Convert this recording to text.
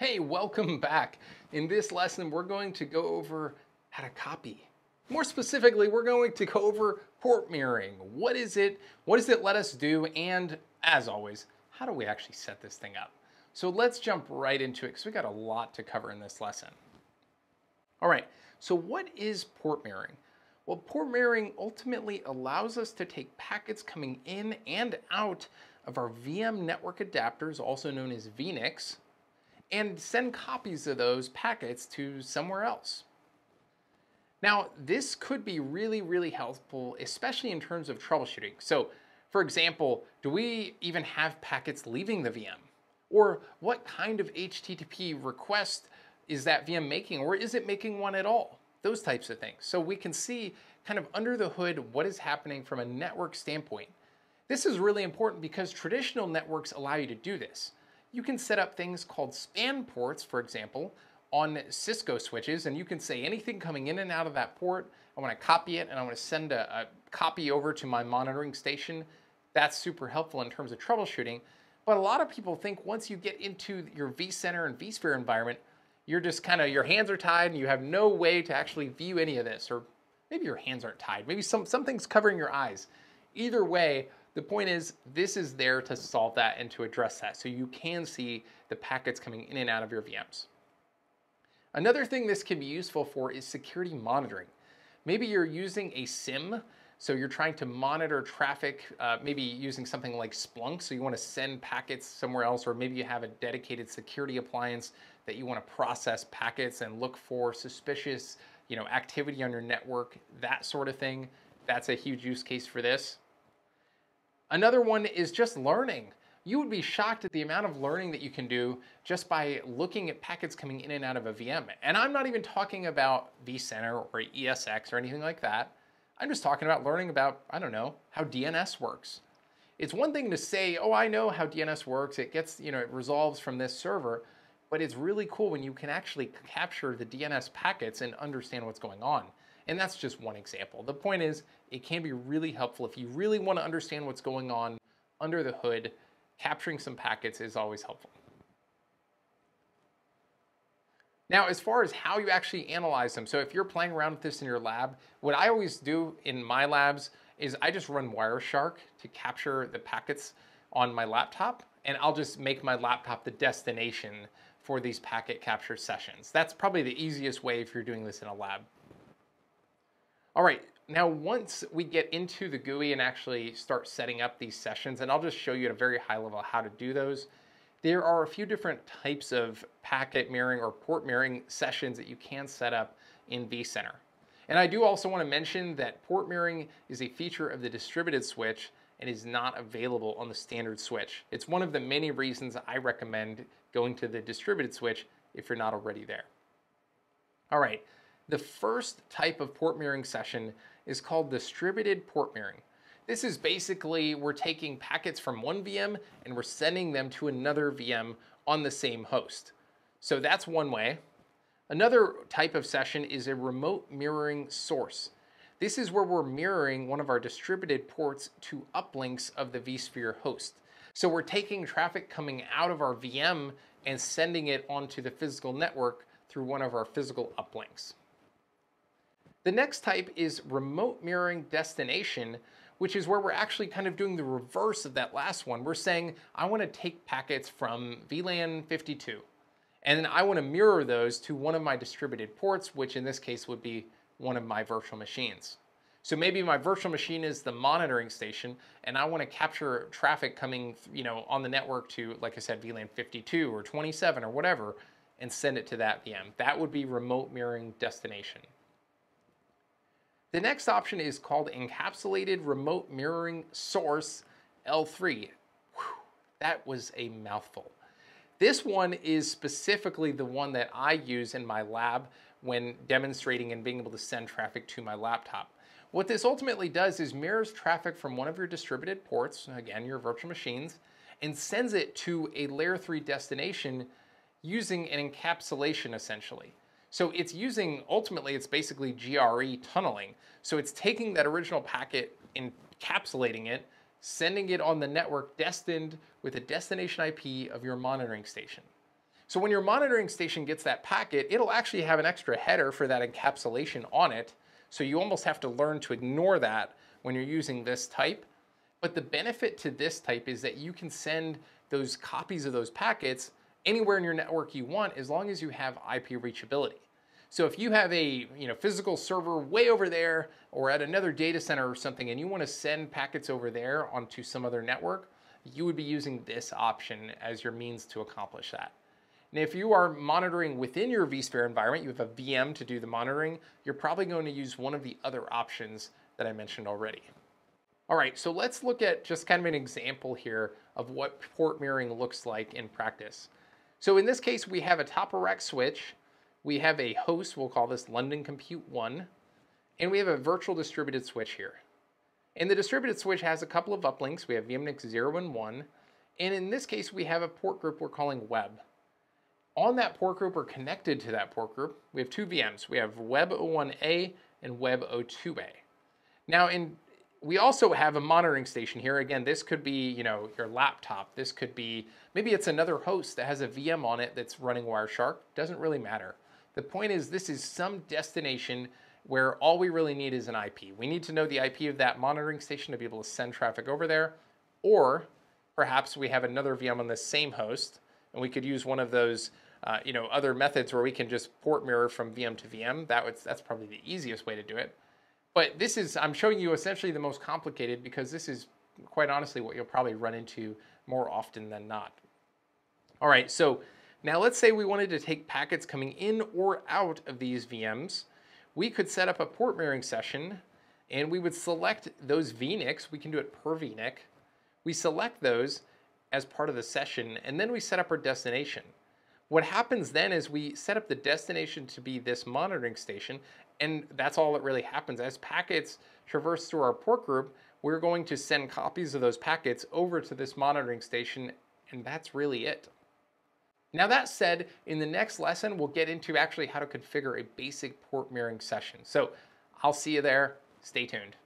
Hey, welcome back. In this lesson, we're going to go over how to copy. More specifically, we're going to go over port mirroring. What is it? What does it let us do? And as always, how do we actually set this thing up? So let's jump right into it because we got a lot to cover in this lesson. All right, so what is port mirroring? Well, port mirroring ultimately allows us to take packets coming in and out of our VM network adapters, also known as vNICs, and send copies of those packets to somewhere else. Now, this could be really, really helpful, especially in terms of troubleshooting. So, for example, do we even have packets leaving the VM? Or what kind of HTTP request is that VM making, or is it making one at all? Those types of things. So we can see kind of under the hood what is happening from a network standpoint. This is really important because traditional networks allow you to do this you can set up things called span ports, for example, on Cisco switches, and you can say anything coming in and out of that port, I want to copy it and I want to send a, a copy over to my monitoring station. That's super helpful in terms of troubleshooting. But a lot of people think once you get into your vCenter and vSphere environment, you're just kind of, your hands are tied and you have no way to actually view any of this. Or maybe your hands aren't tied. Maybe some, something's covering your eyes. Either way, the point is, this is there to solve that and to address that so you can see the packets coming in and out of your VMs. Another thing this can be useful for is security monitoring. Maybe you're using a SIEM, so you're trying to monitor traffic, uh, maybe using something like Splunk, so you want to send packets somewhere else, or maybe you have a dedicated security appliance that you want to process packets and look for suspicious you know, activity on your network, that sort of thing. That's a huge use case for this. Another one is just learning. You would be shocked at the amount of learning that you can do just by looking at packets coming in and out of a VM. And I'm not even talking about vCenter or ESX or anything like that. I'm just talking about learning about, I don't know, how DNS works. It's one thing to say, oh, I know how DNS works. It gets, you know, it resolves from this server. But it's really cool when you can actually capture the DNS packets and understand what's going on. And that's just one example. The point is, it can be really helpful if you really want to understand what's going on under the hood. Capturing some packets is always helpful. Now, as far as how you actually analyze them, so if you're playing around with this in your lab, what I always do in my labs is I just run Wireshark to capture the packets on my laptop, and I'll just make my laptop the destination for these packet capture sessions. That's probably the easiest way if you're doing this in a lab. All right, now once we get into the GUI and actually start setting up these sessions, and I'll just show you at a very high level how to do those, there are a few different types of packet mirroring or port mirroring sessions that you can set up in vCenter. And I do also want to mention that port mirroring is a feature of the distributed switch and is not available on the standard switch. It's one of the many reasons I recommend going to the distributed switch if you're not already there. All right, the first type of port mirroring session is called distributed port mirroring. This is basically we're taking packets from one VM and we're sending them to another VM on the same host. So that's one way. Another type of session is a remote mirroring source. This is where we're mirroring one of our distributed ports to uplinks of the vSphere host. So we're taking traffic coming out of our VM and sending it onto the physical network through one of our physical uplinks. The next type is remote mirroring destination, which is where we're actually kind of doing the reverse of that last one. We're saying, I want to take packets from VLAN 52, and then I want to mirror those to one of my distributed ports, which in this case would be one of my virtual machines. So maybe my virtual machine is the monitoring station, and I want to capture traffic coming, you know, on the network to, like I said, VLAN 52 or 27 or whatever, and send it to that VM. That would be remote mirroring destination. The next option is called Encapsulated Remote Mirroring Source L3. Whew, that was a mouthful. This one is specifically the one that I use in my lab when demonstrating and being able to send traffic to my laptop. What this ultimately does is mirrors traffic from one of your distributed ports, again, your virtual machines, and sends it to a layer 3 destination using an encapsulation essentially. So it's using, ultimately, it's basically GRE tunneling. So it's taking that original packet, encapsulating it, sending it on the network destined with a destination IP of your monitoring station. So when your monitoring station gets that packet, it'll actually have an extra header for that encapsulation on it. So you almost have to learn to ignore that when you're using this type. But the benefit to this type is that you can send those copies of those packets anywhere in your network you want as long as you have IP reachability. So if you have a you know physical server way over there or at another data center or something and you want to send packets over there onto some other network, you would be using this option as your means to accomplish that. And if you are monitoring within your vSphere environment, you have a VM to do the monitoring, you're probably going to use one of the other options that I mentioned already. All right, so let's look at just kind of an example here of what port mirroring looks like in practice. So in this case, we have a top of rack switch, we have a host, we'll call this London Compute 1, and we have a virtual distributed switch here. And the distributed switch has a couple of uplinks. We have VMNIC 0 and 1. And in this case, we have a port group we're calling web. On that port group or connected to that port group, we have two VMs. We have Web 01A and Web 02A. Now, in we also have a monitoring station here. Again, this could be, you know, your laptop. This could be, maybe it's another host that has a VM on it that's running Wireshark. Doesn't really matter. The point is this is some destination where all we really need is an IP. We need to know the IP of that monitoring station to be able to send traffic over there. Or perhaps we have another VM on the same host and we could use one of those uh, you know, other methods where we can just port mirror from VM to VM. That would, that's probably the easiest way to do it. But this is, I'm showing you essentially the most complicated because this is quite honestly what you'll probably run into more often than not. All right, so now let's say we wanted to take packets coming in or out of these VMs. We could set up a port mirroring session and we would select those VNICs. We can do it per VNIC. We select those as part of the session and then we set up our destination. What happens then is we set up the destination to be this monitoring station and that's all that really happens. As packets traverse through our port group, we're going to send copies of those packets over to this monitoring station and that's really it. Now that said, in the next lesson, we'll get into actually how to configure a basic port mirroring session. So I'll see you there. Stay tuned.